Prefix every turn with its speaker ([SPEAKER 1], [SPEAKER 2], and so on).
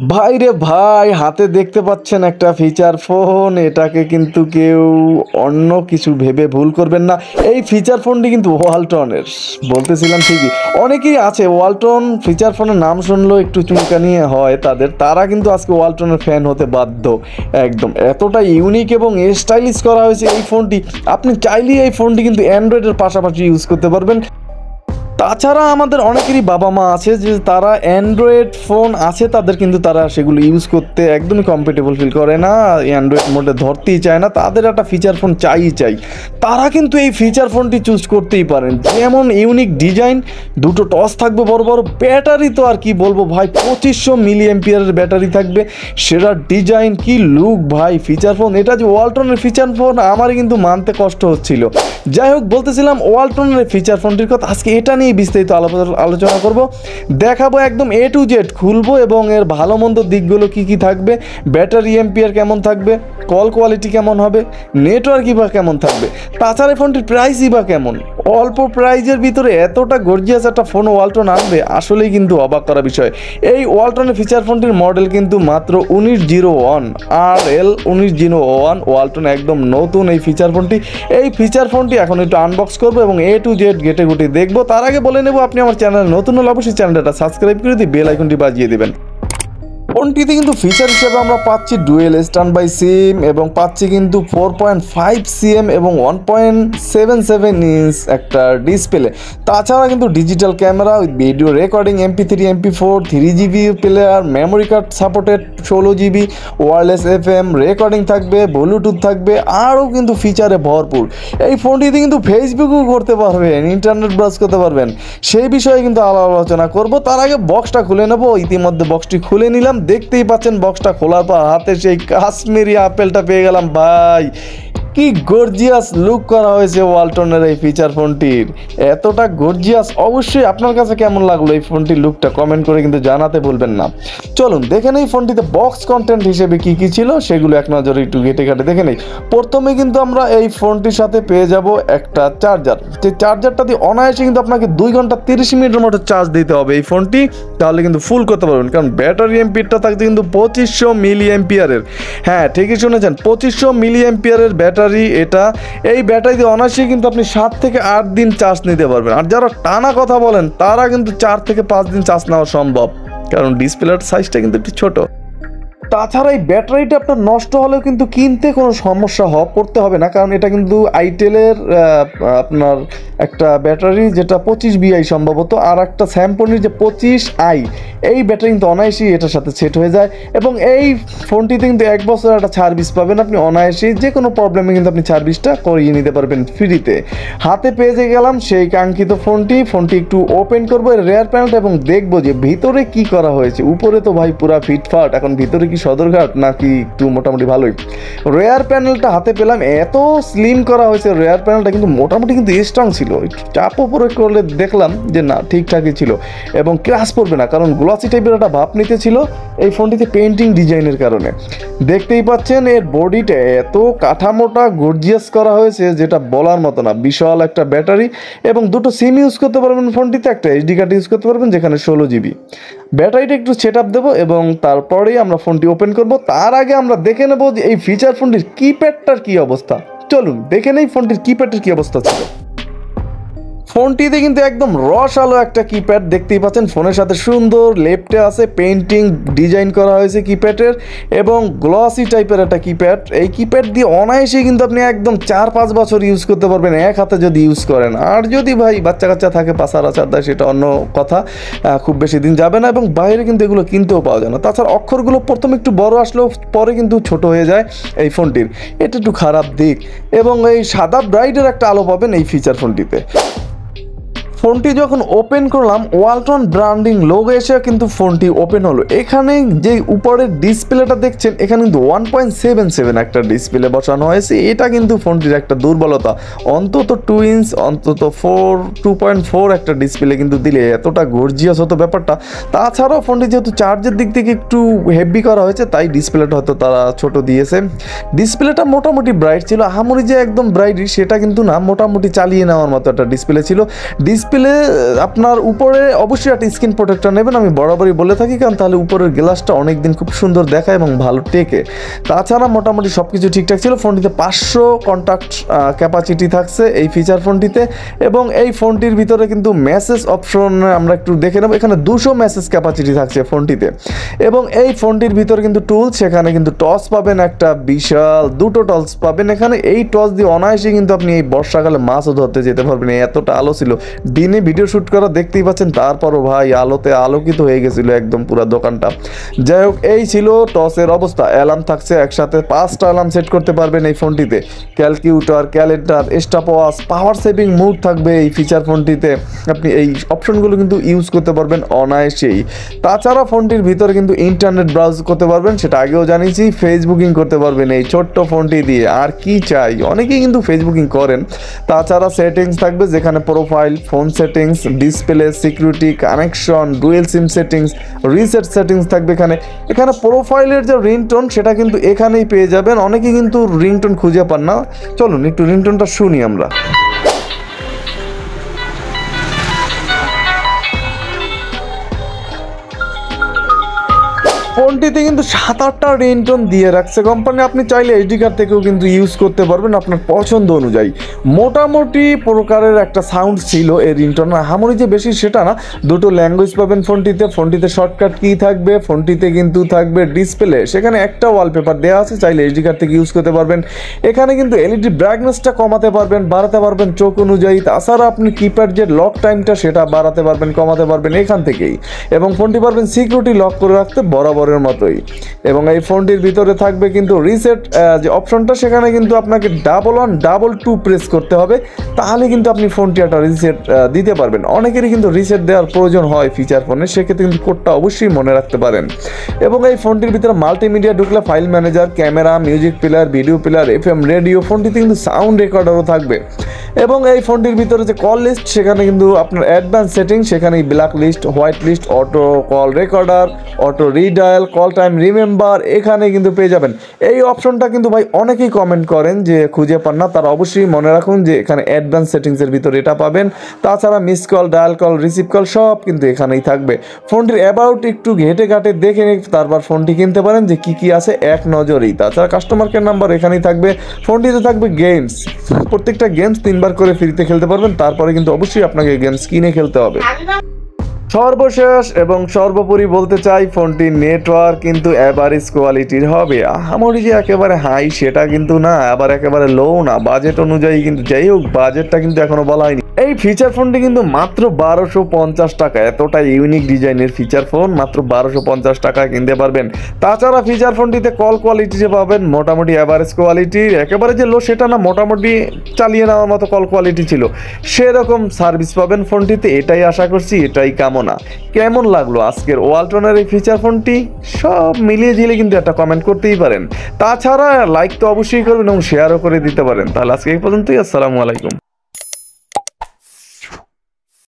[SPEAKER 1] ভাই রে ভাই, হাতে দেখতে পাচ্ছেন একটা ফিচার ফোন এটাকে কিন্তু কেউ অন্য কিছু ভেবে ভুল করবেন না। এই ফিচার ফোনটি কিন্তু ওয়ালটনের, বলতেছিলাম ঠিকই। অনেকেই আছে, ওয়ালটন ফিচার ফোনের নাম শুনলেও একটু চুলকানি হয় তাদের, তারা কিন্তু আজকে ওয়ালটনের ফ্যান হতে বাধ্য, একদম। এতটা ইউনিক এবং স্টাইলিশ করা হয়েছে এই ফোনটি আপনি চাইলেই এই ফোনটি কিন্তু অ্যান্ড্রয়েডের পাশাপাশি ইউজ করতে পারবেন। তাছাড়া আমাদের অনেকেরই বাবা মা আছে যে তারা অ্যান্ড্রয়েড ফোন আছে, তাদের কিন্তু তারা সেগুলো ইউজ করতে একদমই কমফর্টেবল ফিল করে না। অ্যান্ড্রয়েড মোডে ধরতেই চায় না, তাদের একটা ফিচার ফোন চাই চাই। তারা কিন্তু এই ফিচার ফোনটি চুজ করতেই পারেন। যেমন ইউনিক ডিজাইন দুটো টস থাকবে, বড় বড় ব্যাটারি তো আর কি বলব ভাই, পঁচিশশো মিলি এমপিয়ারের ব্যাটারি থাকবে। সেরা ডিজাইন কি লুক ভাই ফিচার ফোন এটা যে ওয়ালটনের ফিচার ফোন আমারই কিন্তু মানতে কষ্ট হচ্ছিল। যাই হোক, বলতেছিলাম ওয়ালটনের ফিচার ফোনটির কথা। আজকে এটা নিয়ে বিস্তারিত আলোচনা করব। দেখাবো একদম এ টু জেড খুলবো এবং এর ভালো মন্দ দিকগুলো কি কি থাকবে ব্যাটারি এমপিআর কেমন থাকবে। কল কোয়ালিটি কেমন হবে? নেটওয়ার্কই বা কেমন থাকবে? তাছাড়া ফোনটির প্রাইসই বা কেমন? অল্প প্রাইজের ভিতরে এতটা গর্জিয়াস একটা ফোন ওয়ালটন আনবে, আসলেই কিন্তু অবাক করা বিষয়। এই ওয়ালটনের ফিচার ফোনটির মডেল কিন্তু মাত্র উনিশ জিরো ওয়ান আর এল উনিশ জিরো ওয়ান ওয়ালটন একদম নতুন এই ফিচার ফোনটি এই ফিচার ফোনটি এখন একটু আনবক্স করব এবং এ টু জেড গেটে গুটি দেখব। তার আগে বলে নেব, আপনি আমার চ্যানেল নতুন হলে অবশ্যই চ্যানেলটা সাবস্ক্রাইব করে দিয়ে বেল আইকনটি বাজিয়ে দেবেন। ফোনটিতে কিন্তু ফিচার হিসেবে আমরা পাচ্ছি ডুয়েল স্ট্যান্ড বাই সিম এবং পাচ্ছি কিন্তু ফোর পয়েন্ট ফাইভ সিএম এবং one point seven seven inch একটা ডিসপ্লে তাছাড়া কিন্তু digital camera with video recording MP three MP four three GB player memory card supported ষোলো GB wireless F M recording থাকবে Bluetooth থাকবে, আরও কিন্তু ফিচারে ভরপুর। এই ফোনটিতে কিন্তু ফেসবুকও করতে পারবেন ইন্টারনেট ব্রাউজ করতে পারবেন। সেই বিষয়ে কিন্তু আলাপ আলোচনা করব। তার আগে বক্সটা খুলে নেব। ইতিমধ্যে বক্সটি খুলে নিলাম। দেখতেই পাচ্ছেন বক্সটা খোলার পর হাতে সেই কাশ্মীরি আপেলটা পেয়ে গেলাম ভাই। কি গর্জিয়াস লুক করা হয়েছে ওয়ালটনের এই ফিচার ফোনটির। এতটা গর্জিয়াস অবশ্যই আপনার কাছে কেমন লাগল এই ফোনটির লুকটা কমেন্ট করে কিন্তু জানাতে ভুলবেন না। চলুন, দেখে নেই ফোনটিতে বক্স কন্টেন্ট হিসেবে কি কি ছিল, সেগুলো এক নজরে একটু ঘেটে ঘাটে দেখে নেই। প্রথমে কিন্তু আমরা এই ফোনটির সাথে পেয়ে যাব একটা চার্জার যে চার্জারটা দিয়ে অনায়াসে কিন্তু আপনাকে দুই ঘণ্টা তিরিশ মিনিটের মতো চার্জ দিতে হবে এই ফোনটি। তাহলে কিন্তু ফুল করতে পারবেন, কারণ ব্যাটারি এমপিয়ারটা থাকছে কিন্তু পঁচিশশো মিলি এমপিয়ারের হ্যাঁ ঠিকই শুনেছেন, পঁচিশশো মিলি এমপিয়ারের ব্যাটারি এটা, এই ব্যাটারি দিয়ে অনায়াসেই কিন্তু আপনি সাত থেকে আট দিন চার্জ নিতে পারবেন। আর যারা টানা কথা বলেন, তারা কিন্তু চার থেকে পাঁচ দিন চার্জ নেওয়া সম্ভব। কারণ ডিসপ্লের সাইজটা কিন্তু একটু ছোটো। তাছাড়া এই ব্যাটারিটা আপনার নষ্ট হলেও কিন্তু কিনতে কোনো সমস্যা হ পড়তে হবে না, কারণ এটা কিন্তু আইটেলের আপনার একটা ব্যাটারি যেটা পঁচিশ বিআই সম্ভবত, আর একটা স্যামপনির যে পঁচিশ আই, এই ব্যাটারি কিন্তু অনায়াসেই এটার সাথে সেট হয়ে যায়। এবং এই ফোনটিতে কিন্তু এক বছর একটা সার্ভিস পাবেন, আপনি অনায়াসেই যে কোনো প্রবলেমে কিন্তু আপনি সার্ভিসটা করিয়ে নিতে পারবেন ফ্রিতে হাতে পেয়ে যে গেলাম সেই কাঙ্ক্ষিত ফোনটি ফোনটি একটু ওপেন করব রেয়ার প্যানেলটা এবং দেখব যে ভিতরে কি করা হয়েছে। উপরে তো ভাই পুরা ফিটফাট, এখন ভিতরে কি সদরঘাট নাকি একটু মোটামুটি ভালোই? রেয়ার প্যানেলটা হাতে পেলাম, এত স্লিম করা হয়েছে রেয়ার প্যানেলটা কিন্তু মোটামুটি কিন্তু স্ট্রং ছিল। চাপও প্রয়োগ করলে দেখলাম যে না, ঠিকঠাকই ছিল এবং ক্রাশ পড়বে না, কারণ গ্লসি টাইপের একটা ভাব নিতে ছিল এই ফোনটিতে পেন্টিং ডিজাইনের কারণে। দেখতেই পাচ্ছেন, এর বডিটা এত কাঠামোটা গর্জিয়াস করা হয়েছে যেটা বলার মতো না, বিশাল একটা ব্যাটারি এবং দুটো সিম ইউজ করতে পারবেন ফোনটিতে, একটা এইচডি কার্ড ইউজ করতে পারবেন যেখানে ষোলো জিবি ব্যাটারিটা একটু সেট আপ দেবো এবং তারপরেই আমরা ফোনটি ওপেন করব। তার আগে আমরা দেখে নেব যে এই ফিচার ফোনটির কিপ্যাডটার কী অবস্থা। চলুন, দেখে নেই ফোনটির কিপ্যাডের কী অবস্থা ছিল। ফোনটিতে কিন্তু একদম রস আলো একটা কিপ্যাড দেখতেই পাচ্ছেন। ফোনের সাথে সুন্দর লেফটে আছে পেন্টিং ডিজাইন করা হয়েছে কিপ্যাডের এবং গ্লসি টাইপের একটা কিপ্যাড এই কিপ্যাড দিয়ে অনায়াসে কিন্তু আপনি একদম চার পাঁচ বছর ইউজ করতে পারবেন, এক হাতে যদি ইউজ করেন। আর যদি ভাই বাচ্চা কাচ্চা থাকে, পাশার আচার দেয়, সেটা অন্য কথা। খুব বেশি দিন যাবে না এবং বাইরে কিন্তু এগুলো কিনতেও পাওয়া যায় না। তাছাড়া অক্ষরগুলো প্রথমে একটু বড় আসলেও পরে কিন্তু ছোট হয়ে যায় এই ফোনটির। এটা একটু খারাপ দিক। এবং এই সাদা ব্রাইডের একটা আলো পাবেন এই ফিচার ফোনটিতে। ফোনটি যখন ওপেন করলাম, ওয়ালটন ব্র্যান্ডিং লোগো এসে কিন্তু ফোনটি ওপেন হলো। এখানে যে উপরের ডিসপ্লেটা দেখছেন, এখানে কিন্তু ওয়ান পয়েন্ট সেভেন সেভেন একটা ডিসপ্লে বসানো হয়েছে। এটা কিন্তু ফোনটির একটা দুর্বলতা। অন্তত টু ইঞ্চ অন্তত ফোর টু পয়েন্ট ফোর একটা ডিসপ্লে কিন্তু দিলে এতটা গর্জিয়াস হতো ব্যাপারটা। তাছাড়াও ফোনটি যেহেতু চার্জের দিক থেকে একটু হেভি করা হয়েছে, তাই ডিসপ্লেটা হয়তো তারা ছোট দিয়েছে। ডিসপ্লেটা মোটামুটি ব্রাইট ছিল। আহামরি যে একদম ব্রাইট সেটা কিন্তু না, মোটামুটি চালিয়ে নেওয়ার মতো একটা ডিসপ্লে ছিল। ডিসপ্লে ডিসপ্লে আপনার উপরে অবশ্যই একটা স্ক্রিন প্রোটেক্টর নেবেন, আমি বরাবরই বলে থাকি, কারণ তাহলে উপরের গ্লাসটা অনেক দিন খুব সুন্দর দেখায় এবং ভালো টেকে। তাছাড়া মোটামুটি সব কিছু ঠিকঠাক ছিল, ফোনটিতে পাঁচশো কন্ট্যাক্ট ক্যাপাসিটি থাকছে এই ফিচার ফোনটিতে, এবং এই ফোনটির ভিতরে কিন্তু মেসেজ অপশন আমরা একটু দেখে নেব, এখানে দুশো মেসেজ ক্যাপাসিটি থাকছে ফোনটিতে। এবং এই ফোনটির ভিতরে কিন্তু টুলস সেখানে কিন্তু টস পাবেন একটা, বিশাল দুটো টলস পাবেন। এখানে এই টস দিয়ে অনায়াসে কিন্তু আপনি এই বর্ষাকালে মাছও ধরতে যেতে পারবেন এতটা আলো ছিল দিনে ভিডিও শ্যুট করা দেখতেই পাচ্ছেন, তারপরও ভাই আলোতে আলোকিত হয়ে গেছিল একদম পুরো দোকানটা। যাই হোক, এই ছিল টসের অবস্থা। অ্যালার্ম থাকছে একসাথে, পাঁচটা অ্যালার্ম সেট করতে পারবেন এই ফোনটিতে। Calculator, calendar watch, power saving mode থাকবে এই ফিচার ফোনটিতে। আপনি এই অপশনগুলো কিন্তু ইউজ করতে পারবেন অনায়াসেই। তাছাড়া ফোনটির ভিতরে কিন্তু ইন্টারনেট ব্রাউজ করতে পারবেন, সেটা আগেও জানিয়েছি, ফেসবুকিং করতে পারবেন এই ছোট্ট ফোনটি দিয়ে। আর কি চাই? অনেকেই কিন্তু ফেসবুকিং করেন। তাছাড়া সেটিংস থাকবে যেখানে profile phone settings display security connection dual SIM settings reset settings থাকবে এখানে। এখানে প্রোফাইলের যে রিংটোন সেটা কিন্তু এখানেই পেয়ে যাবেন। অনেকে কিন্তু রিংটোন খুঁজে পান না। চলুন, একটু রিংটোনটা শুনি আমরা। ফোনটিতে কিন্তু সাত আটটা রিংটোন দিয়ে রাখছে। কোম্পানি, আপনি চাইলে এইচডি কার্ড থেকেও কিন্তু ইউজ করতে পারবেন আপনার পছন্দ অনুযায়ী। মোটামুটি প্রকারের একটা সাউন্ড ছিল এই রিংটোন হামরি যে বেশি সেটা না, দুটো ল্যাঙ্গুয়েজ পাবেন ফোনটিতে। ফোনটিতে শর্টকাট কি থাকবে, ফোনটিতে কিন্তু থাকবে ডিসপ্লে সেখানে একটা ওয়ালপেপার দেওয়া আছে, চাইলে এইচডি কার্ড থেকে ইউজ করতে পারবেন। এখানে কিন্তু এলইডি ব্রাইটনেসটা কমাতে পারবেন, বাড়াতে পারবেন চোখ অনুযায়ী। তাছাড়া আপনি কিপ্যাড যে লক টাইমটা সেটা বাড়াতে পারবেন, কমাতে পারবেন এখান থেকেই। এবং ফোনটি পারবেন সিকিউরিটি লক করে রাখতে বরাবরের মতোই। এবং এই ফোনটির ভিতরে থাকবে কিন্তু রিসেট যে অপশনটা সেখানে কিন্তু আপনাকে double one double two press করতে হবে। তাহলে কিন্তু আপনি ফোনটি একটা রিসেট দিতে পারবেন। অনেকেরই কিন্তু রিসেট দেওয়ার প্রয়োজন হয় ফিচার ফোনে সেক্ষেত্রে কিন্তু কোডটা অবশ্যই মনে রাখতে পারেন। এবং এই ফোনটির ভিতরে মাল্টিমিডিয়া ঢুকলে file manager camera music player video player F M radio ফোনটিতে কিন্তু সাউন্ড রেকর্ডারও থাকবে। এবং এই ফোনটির ভিতরে যে কল লিস্ট সেখানে কিন্তু আপনার অ্যাডভান্স সেটিং সেখানে black list white list auto call recorder auto redial call time remember এখানে কিন্তু পেয়ে যাবেন। এই অপশনটা কিন্তু ভাই অনেকেই কমেন্ট করেন যে খুঁজে পান না, তারা অবশ্যই মনে রাখুন যে এখানে অ্যাডভান্স সেটিংসের ভিতরে এটা পাবেন। তাছাড়া miss call dial call receive call সব কিন্তু এখানেই থাকবে। ফোনটির অ্যাবাউট একটু ঘেটে ঘাটে দেখে তারপর ফোনটি কিনতে পারেন যে কি কি আছে এক নজরেই। তাছাড়া কাস্টমার কেয়ার নাম্বার এখানেই থাকবে। ফোনটিতে থাকবে গেমস প্রত্যেকটা গেমস তিনবার করে ফ্রিতে খেলতে পারবেন, তারপরে কিন্তু অবশ্যই আপনাকে গেমস কিনে খেলতে হবে। সর্বশেষ এবং সর্বোপরি বলতে চাই ফোনটির নেটওয়ার্ক কিন্তু অ্যাভারেজ কোয়ালিটির হবে। আমারই যে একেবারে হাই সেটা কিন্তু না, আবার একেবারে লো না। বাজেট অনুযায়ী কিন্তু, যাই হোক বাজেটটা কিন্তু এখনও বলা হয়নি। এই ফিচার ফোনটি কিন্তু মাত্র বারোশো পঞ্চাশ টাকা। এতটা ইউনিক ডিজাইনের ফিচার ফোন মাত্র বারোশো পঞ্চাশ টাকা কিনতে পারবেন। তাছাড়া ফিচার ফোনটিতে কল কোয়ালিটিতে পাবেন, মোটামুটি অ্যাভারেজ কোয়ালিটির একেবারে যে লো সেটা না, মোটামুটি চালিয়ে নেওয়ার মতো কল কোয়ালিটি ছিল। সেরকম সার্ভিস পাবেন ফোনটিতে এটাই আশা করছি, এটাই কামনা। কেমন লাগল আজকের ওয়ালটনের এই ফিচার ফোনটি সব মিলিয়ে ঝিলে কিন্তু একটা কমেন্ট করতেই পারেন। তাছাড়া লাইক তো অবশ্যই করবেন এবং শেয়ারও করে দিতে পারেন। তাহলে আজকে এই পর্যন্তই, আসসালামু আলাইকুম।